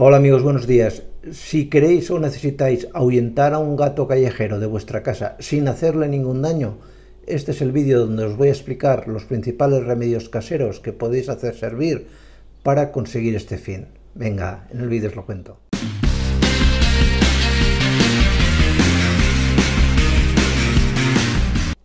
Hola amigos, buenos días. Si queréis o necesitáis ahuyentar a un gato callejero de vuestra casa sin hacerle ningún daño, este es el vídeo donde os voy a explicar los principales remedios caseros que podéis hacer servir para conseguir este fin. Venga, en el vídeo os lo cuento.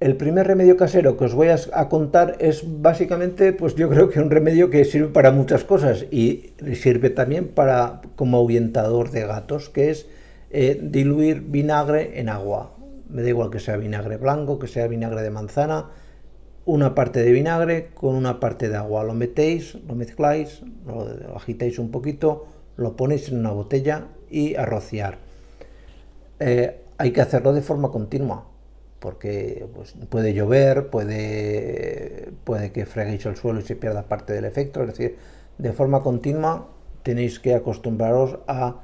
El primer remedio casero que os voy a, contar es básicamente, pues yo creo que un remedio que sirve para muchas cosas y sirve también para como ahuyentador de gatos, que es eh, diluir vinagre en agua. Me da igual que sea vinagre blanco, que sea vinagre de manzana, una parte de vinagre con una parte de agua. Lo metéis, lo mezcláis, lo agitáis un poquito, lo ponéis en una botella y a rociar. Eh, hay que hacerlo de forma continua porque pues, puede llover, puede, puede que freguéis el suelo y se pierda parte del efecto, es decir, de forma continua tenéis que acostumbraros a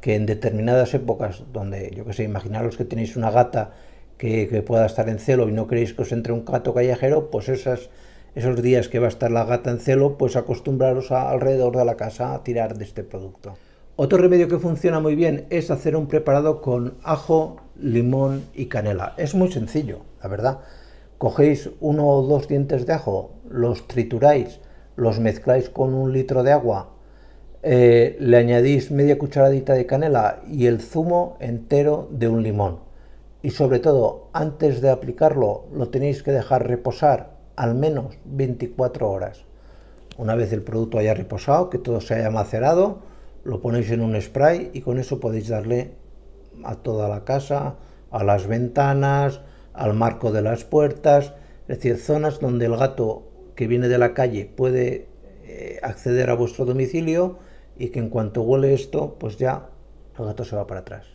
que en determinadas épocas, donde yo que sé, imaginaros que tenéis una gata que, pueda estar en celo y no queréis que os entre un gato callejero, pues esos días que va a estar la gata en celo, pues acostumbraros alrededor de la casa a tirar de este producto. Otro remedio que funciona muy bien es hacer un preparado con ajo, limón y canela. Es muy sencillo, la verdad. Cogéis uno o dos dientes de ajo, los trituráis, los mezcláis con un litro de agua, eh, le añadís media cucharadita de canela y el zumo entero de un limón. Y sobre todo, antes de aplicarlo, lo tenéis que dejar reposar al menos 24 horas. Una vez el producto haya reposado, que todo se haya macerado, lo ponéis en un spray y con eso podéis darle a toda la casa, a las ventanas, al marco de las puertas, es decir, zonas donde el gato que viene de la calle puede eh, acceder a vuestro domicilio y que en cuanto huele esto, pues ya el gato se va para atrás.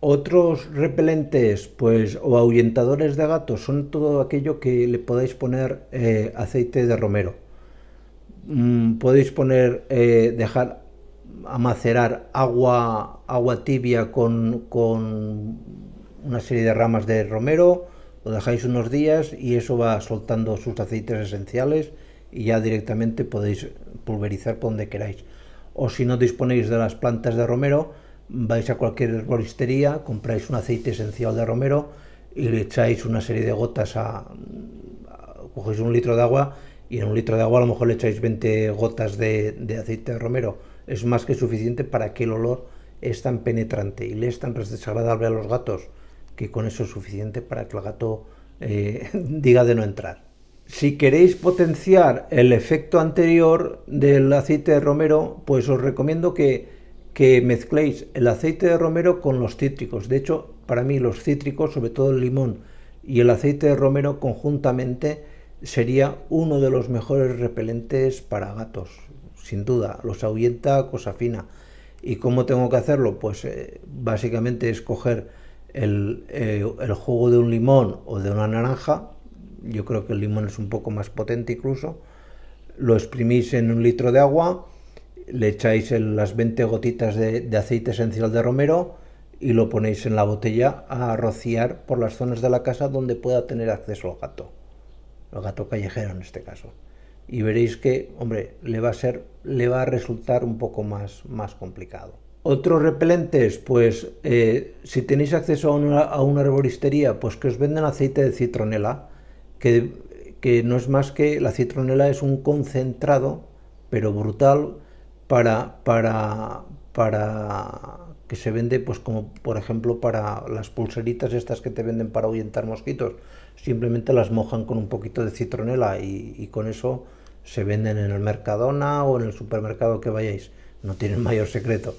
Otros repelentes, pues, o ahuyentadores de gatos son todo aquello que le podáis poner eh, aceite de romero. Mm, podéis poner, eh, dejar a agua, agua tibia con, con una serie de ramas de romero, lo dejáis unos días y eso va soltando sus aceites esenciales y ya directamente podéis pulverizar por donde queráis. O si no disponéis de las plantas de romero, vais a cualquier herboristería, compráis un aceite esencial de romero y le echáis una serie de gotas a, cogéis un litro de agua y en un litro de agua a lo mejor le echáis 20 gotas de aceite de romero es más que suficiente para que el olor es tan penetrante y le es tan desagradable a los gatos que con eso es suficiente para que el gato eh, diga de no entrar. Si queréis potenciar el efecto anterior del aceite de romero, pues os recomiendo que, que mezcléis el aceite de romero con los cítricos. De hecho, para mí los cítricos, sobre todo el limón y el aceite de romero conjuntamente, sería uno de los mejores repelentes para gatos sin duda, los ahuyenta cosa fina. ¿Y cómo tengo que hacerlo? Pues eh, básicamente es coger el, eh, el, jugo de un limón o de una naranja, yo creo que el limón es un poco más potente incluso, lo exprimís en un litro de agua, le echáis las 20 gotitas de, de aceite esencial de romero y lo ponéis en la botella a rociar por las zonas de la casa donde pueda tener acceso el gato, el gato callejero en este caso y veréis que, hombre, le va a ser, le va a resultar un poco más, más complicado. Otros repelentes, pues eh, si tenéis acceso a una, a una, arboristería, pues que os venden aceite de citronela, que, que, no es más que la citronela es un concentrado, pero brutal, para, para, para que se vende, pues como por ejemplo para las pulseritas estas que te venden para ahuyentar mosquitos, simplemente las mojan con un poquito de citronela y, con eso se venden en el Mercadona o en el supermercado que vayáis, no tienen mayor secreto.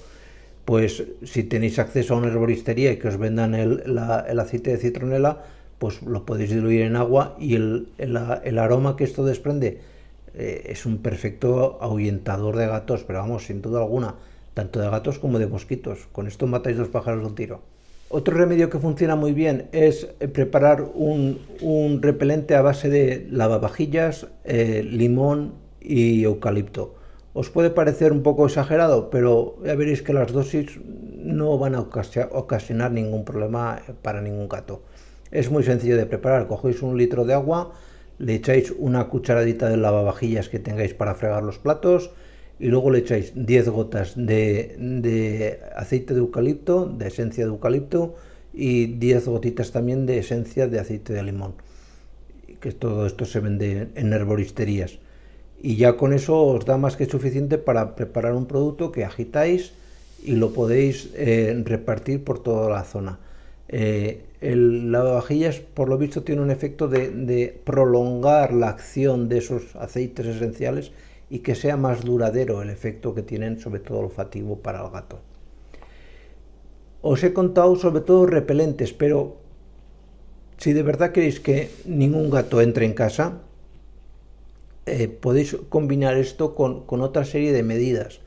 Pues si tenéis acceso a una herboristería y que os vendan el, aceite de citronela, pues lo podéis diluir en agua y el, el, aroma que esto desprende eh, es un perfecto ahuyentador de gatos, pero vamos, sin duda alguna, tanto de gatos como de mosquitos. Con esto matáis dos pájaros de un tiro. Otro remedio que funciona muy bien es eh, preparar un, repelente a base de lavavajillas, eh, limón y eucalipto. Os puede parecer un poco exagerado, pero ya veréis que las dosis no van a ocasionar ningún problema para ningún gato. Es muy sencillo de preparar. Cogéis un litro de agua, le echáis una cucharadita de lavavajillas que tengáis para fregar los platos, y luego le echáis 10 gotas de, aceite de eucalipto, de esencia de eucalipto y 10 gotitas también de esencia de aceite de limón. Que todo esto se vende en herboristerías. Y ya con eso os da más que suficiente para preparar un producto que agitáis y lo podéis eh, repartir por toda la zona. Eh, el lavavajillas, por lo visto, tiene un efecto de, prolongar la acción de esos aceites esenciales y que sea más duradero el efecto que tienen, sobre todo olfativo, para el gato. Os he contado sobre todo repelentes, pero si de verdad queréis que ningún gato entre en casa, eh, podéis combinar esto con, otra serie de medidas.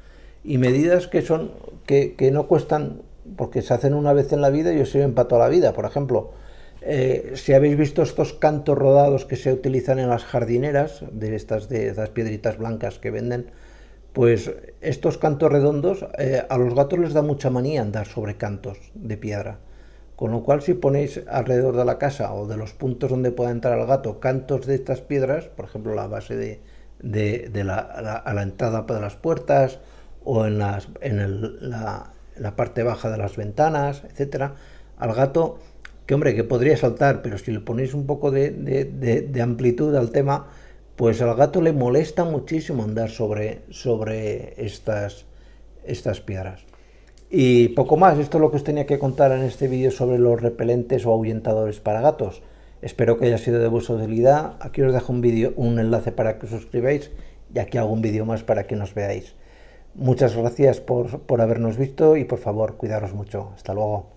Y medidas que, son, que, que no cuestan porque se hacen una vez en la vida y os sirven para toda la vida. Por ejemplo, eh, si habéis visto estos cantos rodados que se utilizan en las jardineras, de estas, de estas piedritas blancas que venden, pues estos cantos redondos eh, a los gatos les da mucha manía andar sobre cantos de piedra. Con lo cual, si ponéis alrededor de la casa o de los puntos donde pueda entrar el gato cantos de estas piedras, por ejemplo, la base de, de, la, a la entrada de las puertas o en, las, en la, la parte baja de las ventanas, etcétera, al gato, que hombre, que podría saltar, pero si le ponéis un poco de, amplitud al tema, pues al gato le molesta muchísimo andar sobre, sobre estas, estas piedras. Y poco más, esto es lo que os tenía que contar en este vídeo sobre los repelentes o ahuyentadores para gatos. Espero que haya sido de vuestra utilidad. Aquí os dejo un vídeo, un enlace para que os suscribáis y aquí hago un vídeo más para que nos veáis. Muchas gracias por, por habernos visto y por favor, cuidaros mucho. Hasta luego.